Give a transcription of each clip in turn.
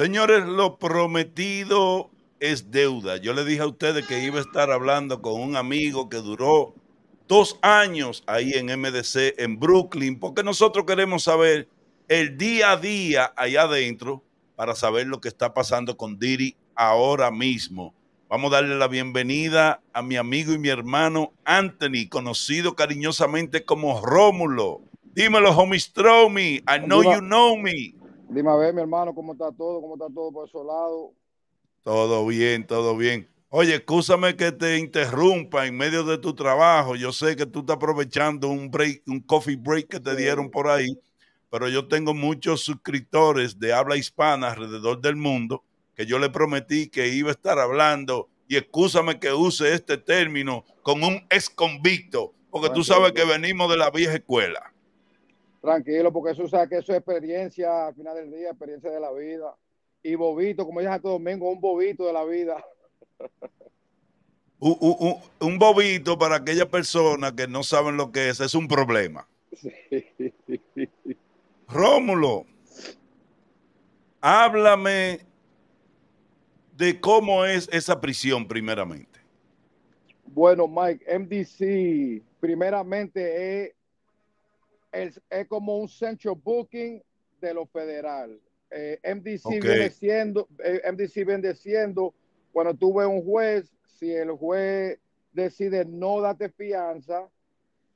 Señores, lo prometido es deuda. Yo le dije a ustedes que iba a estar hablando con un amigo que duró dos años ahí en MDC, en Brooklyn, porque nosotros queremos saber el día a día allá adentro para saber lo que está pasando con Diri ahora mismo. Vamos a darle la bienvenida a mi amigo y mi hermano Anthony, conocido cariñosamente como Rómulo. Dímelo, homie Stromy. I know you know me. Dime a ver, mi hermano, cómo está todo, cómo está todo por esos lados. Todo bien, todo bien. Oye, escúchame que te interrumpa en medio de tu trabajo. Yo sé que tú estás aprovechando un break, un coffee break que te dieron por ahí, pero yo tengo muchos suscriptores de habla hispana alrededor del mundo que yo le prometí que iba a estar hablando y escúchame que use este término con un ex convicto, porque tú sabes que venimos de la vieja escuela. Tranquilo, porque eso, sabe que eso es experiencia al final del día, experiencia de la vida. Y bobito, como dice todo Domingo, un bobito de la vida. un, un, un, bobito para aquellas personas que no saben lo que es, es un problema. Sí. Rómulo, háblame de cómo es esa prisión primeramente. Bueno, Mike, MDC primeramente es es, como un central booking de lo federal. Eh, MDC viene siendo, eh, MDC viene siendo cuando tú ves un juez, si el juez decide no darte fianza,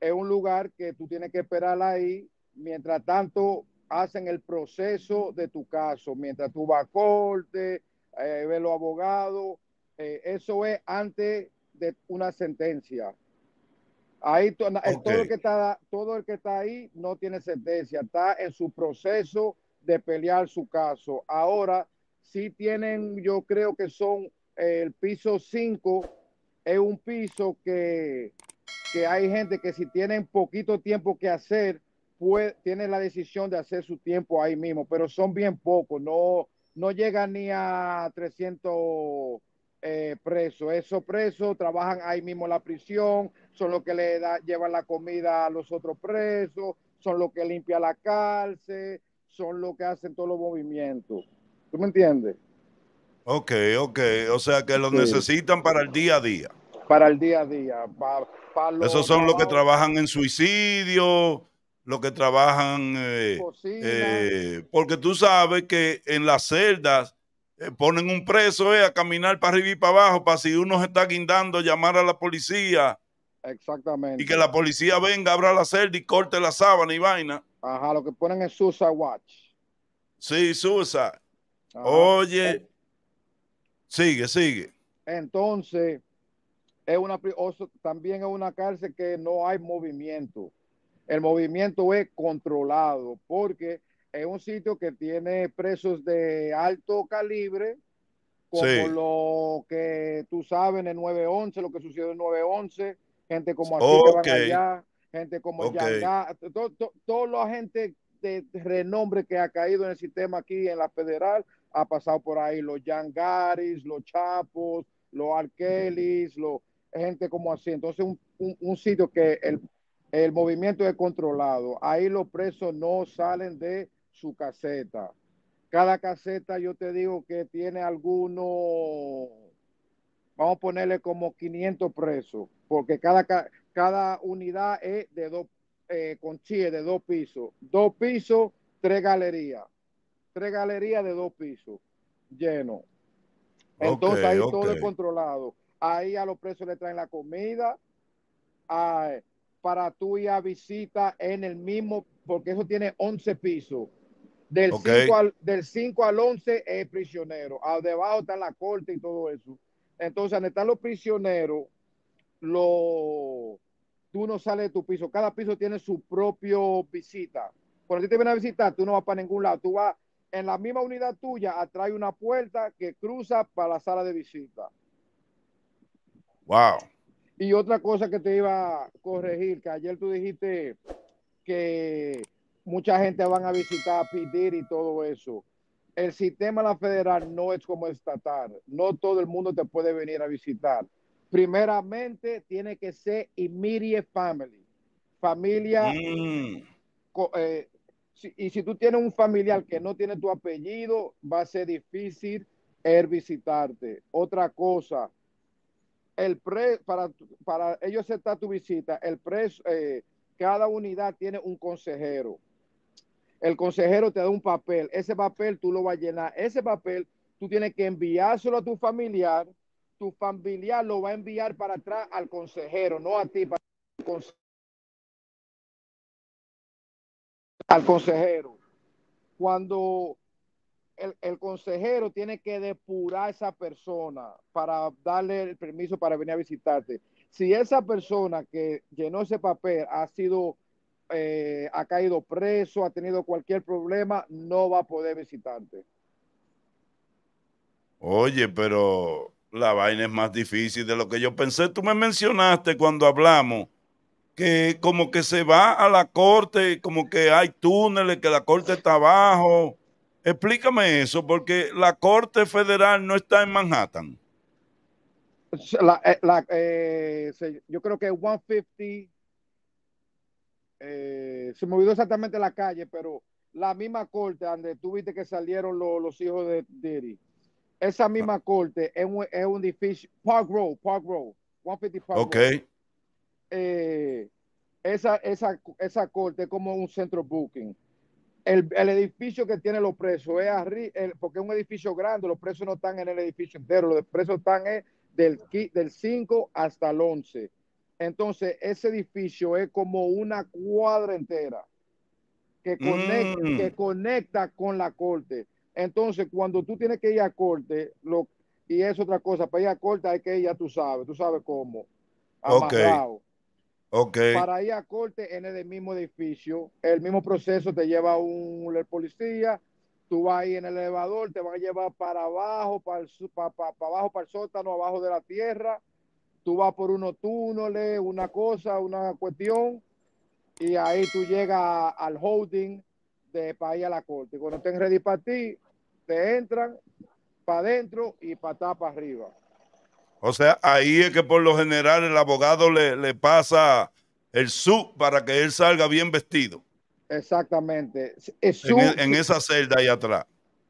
es un lugar que tú tienes que esperar ahí, mientras tanto hacen el proceso de tu caso, mientras tú vas a corte, eh, ves los abogados, eh, eso es antes de una sentencia. Ahí todo, el que está, todo el que está ahí no tiene sentencia, está en su proceso de pelear su caso. Ahora, sí tienen, yo creo que son eh, el piso 5, es un piso que, que, hay gente que si tienen poquito tiempo que hacer, puede, tienen la decisión de hacer su tiempo ahí mismo, pero son bien pocos, no, no llegan ni a 300 eh, presos. Esos presos trabajan ahí mismo en la prisión, son los que le da, llevan la comida a los otros presos, son los que limpian la cárcel, son los que hacen todos los movimientos. ¿Tú me entiendes? Ok, ok. O sea que los necesitan para el día a día. Para el día a día. Esos son los que trabajan en suicidio, los que trabajan... Eh, eh, porque tú sabes que en las celdas ponen un preso eh, a caminar para arriba y para abajo para si uno se está guindando llamar a la policía. Exactamente. Y que la policía venga, abra la celda y corte la sábana y vaina. Ajá, lo que ponen es Suicide Watch. Sí, Suicide. Oye, sigue, sigue. Entonces, es una, también es una cárcel que no hay movimiento. El movimiento es controlado porque es un sitio que tiene presos de alto calibre, como lo que tú sabes en el 911, lo que sucedió en el 911, gente como así que van allá, gente como okay. todos los agentes de renombre que ha caído en el sistema aquí en la federal, ha pasado por ahí los Yangaris, los Chapos, los Arkelis, los gente como así. Entonces, un, un, un sitio que el, el movimiento es controlado. Ahí los presos no salen de su caseta. Cada caseta yo te digo que tiene algunos, vamos a ponerle como 500 presos, porque cada, cada unidad es de dos, eh, con chile de dos pisos. Dos pisos, tres galerías. Tres galerías de dos pisos, lleno. Entonces ahí todo es controlado. Ahí a los presos le traen la comida para tú ir a visita en el mismo, porque eso tiene 11 pisos. Del 5 al, del 5 al 11 es prisionero. Al debajo está la corte y todo eso. Entonces, donde están los prisioneros, lo, tú no sales de tu piso. Cada piso tiene su propio visita. Cuando te viene a visitar, tú no vas para ningún lado. Tú vas en la misma unidad tuya, atrae una puerta que cruza para la sala de visita. Wow. Y otra cosa que te iba a corregir, que ayer tú dijiste que mucha gente van a visitar a pedir y todo eso. El sistema la federal no es como estatal. No todo el mundo te puede venir a visitar. Primeramente, tiene que ser immediate family. Familia mm. eh, y si tú tienes un familiar que no tiene tu apellido, va a ser difícil el visitarte. Otra cosa, el pre, para, para ellos aceptar tu visita, el precio, eh, cada unidad tiene un consejero. El consejero te da un papel. Ese papel tú lo vas a llenar. Ese papel tú tienes que enviárselo a tu familiar. Tu familiar lo va a enviar para atrás al consejero, no a ti. Para al consejero. Cuando el, el, consejero tiene que depurar a esa persona para darle el permiso para venir a visitarte. Si esa persona que llenó ese papel ha sido, eh, ha caído preso, ha tenido cualquier problema, no va a poder visitarte. Oye, pero la vaina es más difícil de lo que yo pensé. Tú me mencionaste cuando hablamos que como que se va a la corte, como que hay túneles, que la corte está abajo. Explícame eso, porque la corte federal no está en Manhattan. La, eh, la, eh, yo creo que 150, eh, se me olvidó exactamente la calle, pero la misma corte donde tú viste que salieron los, los hijos de Diddy, esa misma corte es un, es un edificio, Park Road, Park Road, 150 Park okay. Road. Eh, esa, esa, esa corte es como un centro booking. El, el, edificio que tiene los presos es arriba, porque es un edificio grande, los presos no están en el edificio entero, los presos están en, del, del 5 hasta el 11. Entonces, ese edificio es como una cuadra entera que conecta, mm. que conecta con la corte. Entonces, cuando tú tienes que ir a corte, lo, y es otra cosa, para ir a corte hay que ir, ya tú sabes, tú sabes cómo. Amarrado. Okay. Para ir a corte en el mismo edificio, el mismo proceso te lleva un el policía, tú vas ahí en el elevador, te van a llevar para abajo, para, el, para, para, para abajo, para el sótano, abajo de la tierra, tú vas por unos túneles, una cosa, una cuestión, y ahí tú llegas al holding de para ir a la corte. Cuando estén ready para ti, te entran para adentro y para atrás para arriba. O sea, ahí es que por lo general el abogado le, le pasa el sub para que él salga bien vestido. Exactamente. En, e, en, esa celda ahí atrás.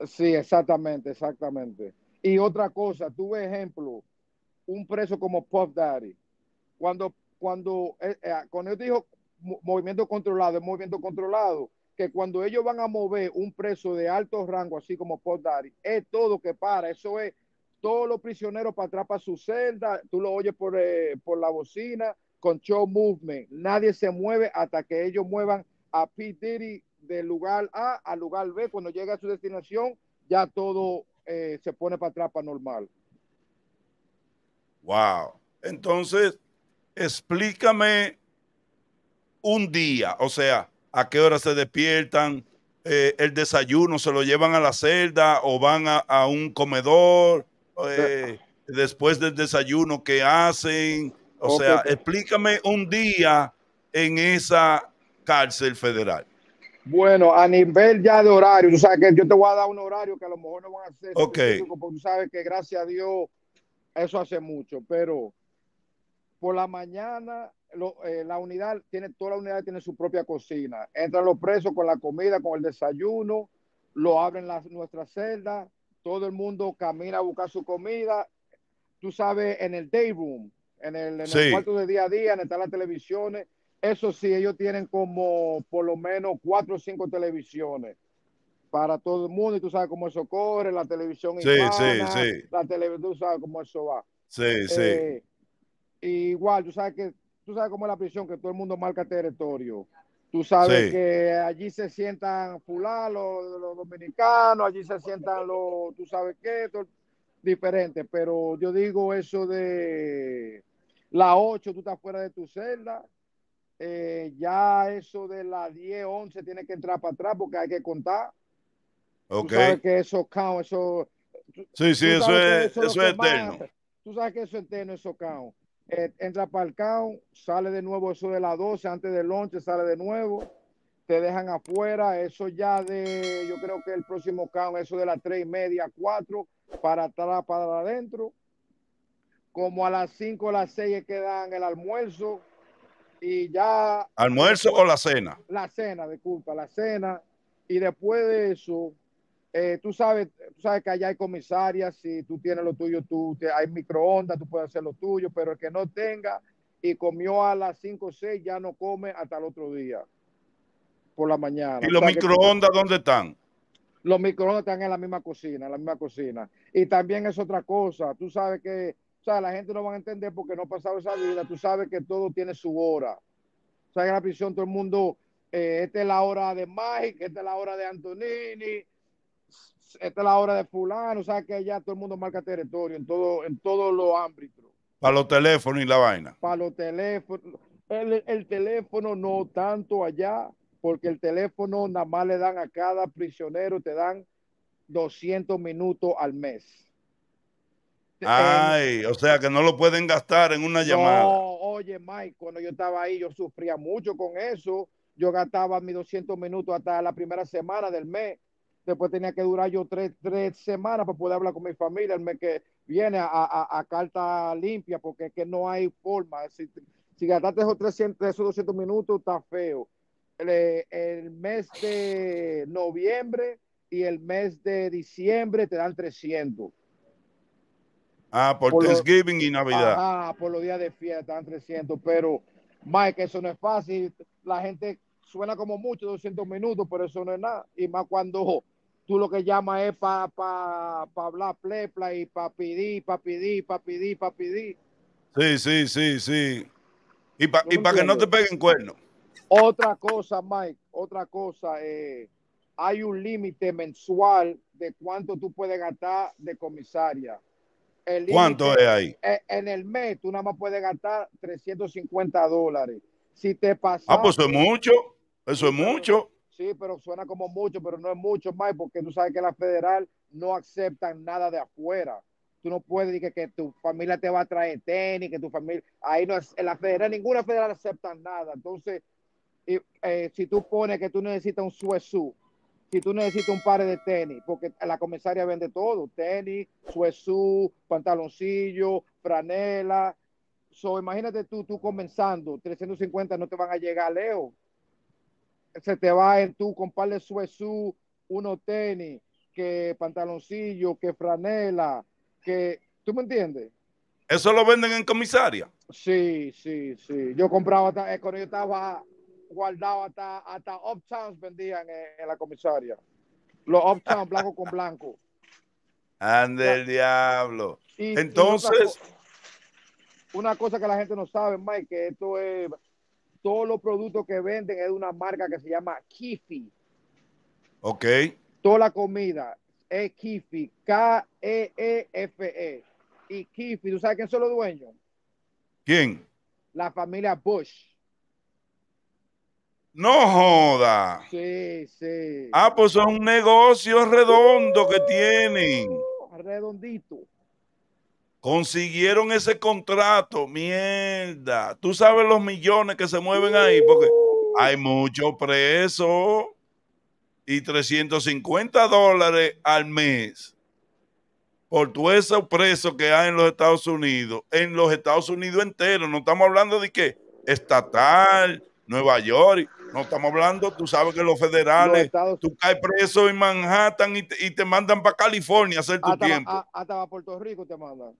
Sí, exactamente, exactamente. Y otra cosa, tuve ejemplo, un preso como Puff Daddy. Cuando, cuando, eh, eh, cuando él dijo movimiento controlado, es movimiento controlado, que cuando ellos van a mover un preso de alto rango, así como Puff Daddy, es todo que para, eso es todos los prisioneros para atrás para su celda, tú lo oyes por, eh, por la bocina, con show movement. Nadie se mueve hasta que ellos muevan a P. Diddy del lugar A al lugar B. Cuando llega a su destinación, ya todo eh, se pone para atrás para normal. Wow. Entonces, explícame un día, o sea, a qué hora se despiertan, eh, el desayuno se lo llevan a la celda o van a, a un comedor eh, después del desayuno que hacen. O okay. sea, explícame un día en esa cárcel federal. Bueno, a nivel ya de horario, tú sabes que yo te voy a dar un horario que a lo mejor no van a ser. Ok. Porque tú sabes que gracias a Dios eso hace mucho, pero por la mañana lo, eh, la unidad tiene, toda la unidad tiene su propia cocina. Entran los presos con la comida, con el desayuno, lo abren las, nuestras celdas, todo el mundo camina a buscar su comida. Tú sabes, en el day room, en el, en sí. el cuarto de día a día, en están las televisiones. Eso sí, ellos tienen como por lo menos cuatro o cinco televisiones para todo el mundo y tú sabes cómo eso corre, la televisión sí, hispana, sí, sí. la televisión, tú sabes cómo eso va. Sí, eh, sí. Igual, tú sabes que tú sabes cómo es la prisión, que todo el mundo marca territorio. Tú sabes sí. que allí se sientan fulanos, los, los, dominicanos, allí se sientan los, tú sabes qué, todo diferente, pero yo digo eso de la 8, tú estás fuera de tu celda, eh, ya eso de las 10, 11 tiene que entrar para atrás porque hay que contar. Ok. Tú sabes que eso count, eso. Sí, sí, eso es, eso, eso es eterno. Más, tú sabes que eso es eterno, eso count. Eh, entra para el count, sale de nuevo eso de las 12, antes del lunch sale de nuevo, te dejan afuera, eso ya de, yo creo que el próximo count, eso de las 3 y media, 4, para atrás, para adentro. Como a las 5 o las 6 quedan el almuerzo y ya. ¿Almuerzo o la cena? La cena, disculpa, la cena. Y después de eso, eh, tú, sabes, tú sabes que allá hay comisarias, si tú tienes lo tuyo, tú hay microondas, tú puedes hacer lo tuyo, pero el que no tenga y comió a las 5 o 6 ya no come hasta el otro día, por la mañana. ¿Y los microondas dónde están? Los microondas están en la misma cocina, en la misma cocina. Y también es otra cosa, tú sabes que, o sea, la gente no va a entender porque no ha pasado esa vida, tú sabes que todo tiene su hora. O sea, en la prisión todo el mundo eh, esta es la hora de Mike, esta es la hora de Antonini, esta es la hora de fulano, o sea que ya todo el mundo marca territorio en todo, en todos los ámbitos. Para los teléfonos y la vaina. Para los teléfonos. El, el, teléfono no tanto allá, porque el teléfono nada más le dan a cada prisionero, te dan 200 minutos al mes. Ay, o sea que no lo pueden gastar en una llamada. No, oye Mike, cuando yo estaba ahí yo sufría mucho con eso yo gastaba mis 200 minutos hasta la primera semana del mes. Después tenía que durar yo tres, tres semanas para poder hablar con mi familia el mes que viene a, a, a carta limpia, porque es que no hay forma. Si, si gastaste esos, 300, esos 200 minutos, está feo. El, el, mes de noviembre y el mes de diciembre te dan 300. Ah, por, por Thanksgiving y Navidad. Ah, por los días de fiesta te dan 300, pero Mike, eso no es fácil. La gente suena como mucho, 200 minutos, pero eso no es nada. Y más cuando tú lo que llamas es para pa, pa hablar plepla y para pedir, para pedir, para pedir, para pedir. Sí, sí, sí, sí. Y para y que no te peguen cuernos. Otra cosa, Mike, otra cosa, eh, hay un límite mensual de cuánto tú puedes gastar de comisaria. El ¿Cuánto es ahí? En el mes tú nada más puedes gastar 350 dólares. Si te pasa. Ah, pues eso es mucho. Eso es mucho. Sí, pero suena como mucho, pero no es mucho más porque tú sabes que la federal no aceptan nada de afuera. Tú no puedes decir que, tu familia te va a traer tenis, que tu familia. Ahí no es. En la federal, ninguna federal acepta nada. Entonces, eh, si tú pones que tú necesitas un suesú, si tú necesitas un par de tenis, porque la comisaria vende todo: tenis, suesú, pantaloncillo, franela. So, imagínate tú, tú comenzando, 350 no te van a llegar, Leo se te va en tu con par de suesú, unos tenis, que pantaloncillo, que franela, que, ¿tú me entiendes? ¿Eso lo venden en comisaria? Sí, sí, sí. Yo compraba, hasta, eh, cuando yo estaba guardado hasta, hasta Uptowns vendían en, la comisaria. Los Uptowns blanco con blanco. Ande el diablo. Entonces... una cosa que la gente no sabe, Mike, que esto es todos los productos que venden es de una marca que se llama Kifi. Ok. Toda la comida es Kifi, K-E-E-F-E. Y Kifi, ¿tú sabes quién son los dueños? ¿Quién? La familia Bush. No joda. Sí, sí. Ah, pues son un negocio redondo que tienen. Redondito consiguieron ese contrato, mierda. Tú sabes los millones que se mueven ahí, porque hay muchos presos y 350 dólares al mes por todo ese preso que hay en los Estados Unidos, en los Estados Unidos enteros. No estamos hablando de que estatal, Nueva York, no estamos hablando, tú sabes que los federales, tú caes preso en Manhattan y te, mandan para California a hacer tu tiempo. hasta a Puerto Rico te mandan.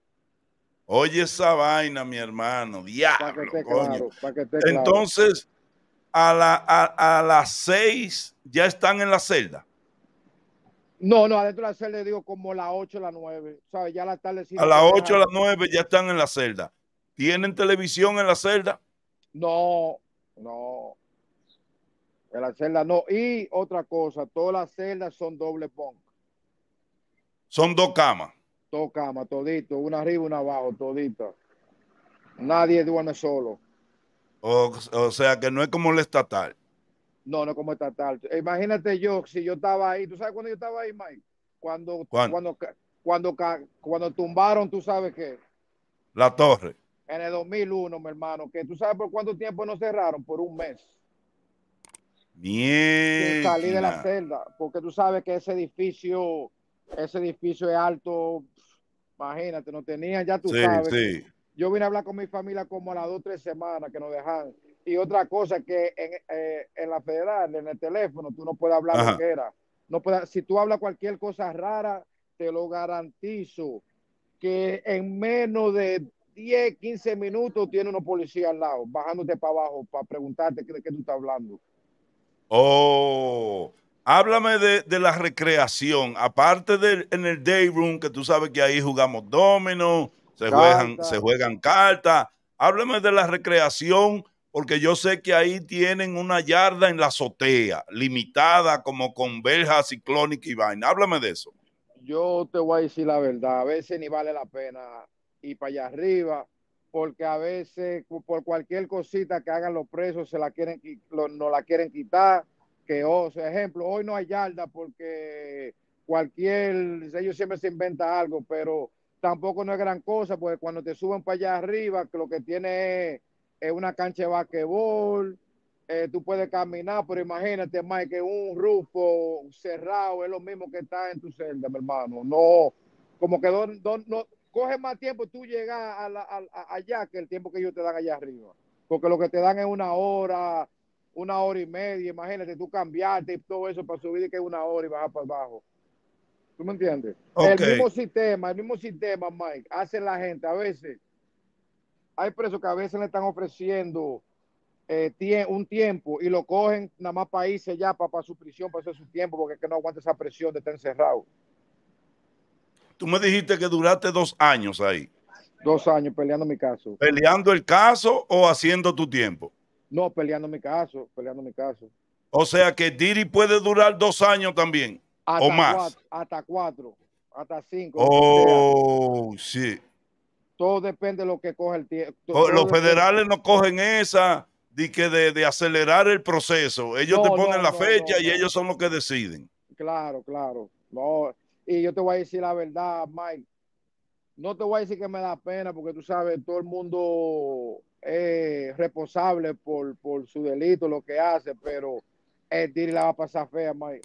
Oye esa vaina, mi hermano, diablo, coño. Entonces, a, la, a, las seis ya están en la celda. No, no, adentro de la celda digo como las ocho, las nueve. ¿Sabes? Ya la tarde A las ocho, a las nueve ya están en la celda. ¿Tienen televisión en la celda? No, no. En la celda no. Y otra cosa, todas las celdas son doble bunk. Son dos camas dos camas, todito, una arriba, una abajo, todito. Nadie duerme solo. O, o, sea que no es como el estatal. No, no es como el estatal. Imagínate yo, si yo estaba ahí, ¿tú sabes cuando yo estaba ahí, Mike? Cuando, cuando, cuando, cuando tumbaron, ¿tú sabes qué? La torre. En el 2001, mi hermano, que tú sabes por cuánto tiempo nos cerraron, por un mes. Bien. Salí de la celda, porque tú sabes que ese edificio, ese edificio es alto, Imagínate, no tenían, ya tú sabes. Yo vine a hablar con mi familia como a las dos, tres semanas que nos dejaron. Y otra cosa que en, eh, en, la federal, en el teléfono, tú no puedes hablar lo que era. No puedes, si tú hablas cualquier cosa rara, te lo garantizo que en menos de 10, 15 minutos tiene unos policías al lado, bajándote para abajo para preguntarte de qué tú estás hablando. Oh, háblame de, de, la recreación. Aparte de en el day room, que tú sabes que ahí jugamos domino, se juegan, se juegan cartas. Háblame de la recreación, porque yo sé que ahí tienen una yarda en la azotea, limitada como con verja ciclónica y vaina. Háblame de eso. Yo te voy a decir la verdad, a veces ni vale la pena ir para allá arriba, porque a veces por cualquier cosita que hagan los presos se la quieren, no la quieren quitar. Que, oh, ejemplo, hoy no hay yarda porque cualquier, ellos siempre se inventa algo, pero tampoco no es gran cosa, porque cuando te suben para allá arriba, lo que tiene es, una cancha de basquetbol, eh, tú puedes caminar, pero imagínate, más que un rufo cerrado es lo mismo que está en tu celda, mi hermano. No, como que no, coge más tiempo tú llegar allá que el tiempo que ellos te dan allá arriba. Porque lo que te dan es una hora, una hora y media, imagínate tú cambiarte y todo eso para subir y que es una hora y bajar para abajo. ¿Tú me entiendes? El mismo sistema, el mismo sistema, Mike, hace la gente a veces. Hay presos que a veces le están ofreciendo eh, un tiempo y lo cogen nada más para irse ya para, su prisión, para hacer su tiempo, porque es que no aguanta esa presión de estar encerrado. Tú me dijiste que duraste dos años ahí. Dos años peleando mi caso. ¿Peleando el caso o haciendo tu tiempo? No, peleando mi caso, peleando mi caso. O sea que Diri puede durar dos años también hasta o más. Cuatro, hasta cuatro, hasta cinco. Oh, sí. Todo depende de lo que coge el tiempo. Los federales no cogen esa de, que de, acelerar el proceso. Ellos te ponen la fecha y ellos son los que deciden. Claro, claro. No. Y yo te voy a decir la verdad, Mike. No te voy a decir que me da pena porque tú sabes, todo el mundo es responsable por, por su delito, lo que hace, pero el Diri la va a pasar fea, Mike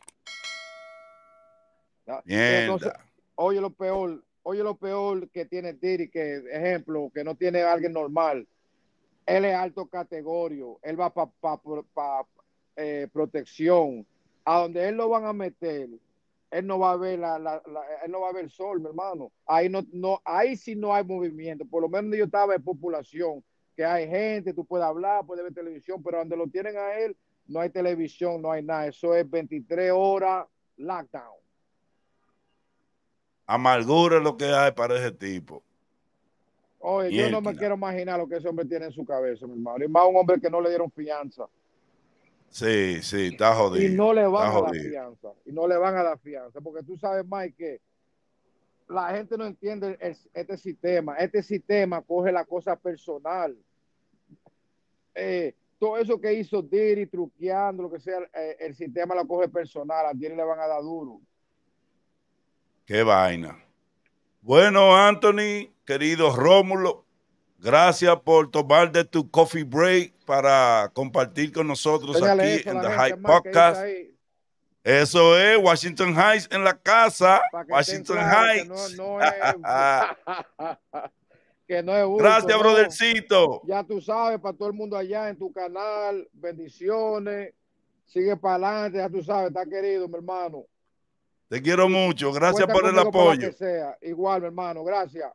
oye lo peor, oye lo peor que tiene Tiri, que ejemplo, que no tiene alguien normal. Él es alto categorio, él va para pa, eh, protección. A donde él lo van a meter, él no va a ver la, él no va a ver el sol, mi hermano. Ahí no, no, ahí sí no hay movimiento. Por lo menos yo estaba en población, que hay gente, tú puedes hablar, puedes ver televisión, pero donde lo tienen a él, no hay televisión, no hay nada. Eso es 23 horas lockdown amargura lo que hay para ese tipo. Oye, yo no me quiero imaginar lo que ese hombre tiene en su cabeza, mi hermano. Y más un hombre que no le dieron fianza. Sí, sí, está jodido. Y no le van a dar fianza. Y no le van a dar fianza. Porque tú sabes, Mike, que la gente no entiende este sistema. Este sistema coge la cosa personal. Eh, todo eso que hizo Diri, truqueando, lo que sea, eh, el sistema lo coge personal. A Diri le van a dar duro. Qué vaina. Bueno, Anthony, querido Rómulo, gracias por tomar de tu coffee break para compartir con nosotros aquí en The Hype Podcast. Eso es Washington Heights en la casa. Washington Heights. Que no, es, Gracias, brothercito. Ya tú sabes, para todo el mundo allá en tu canal, bendiciones. Sigue para adelante, ya tú sabes, está querido, mi hermano. Te quiero mucho. Gracias por el apoyo. Igual, mi hermano. Gracias.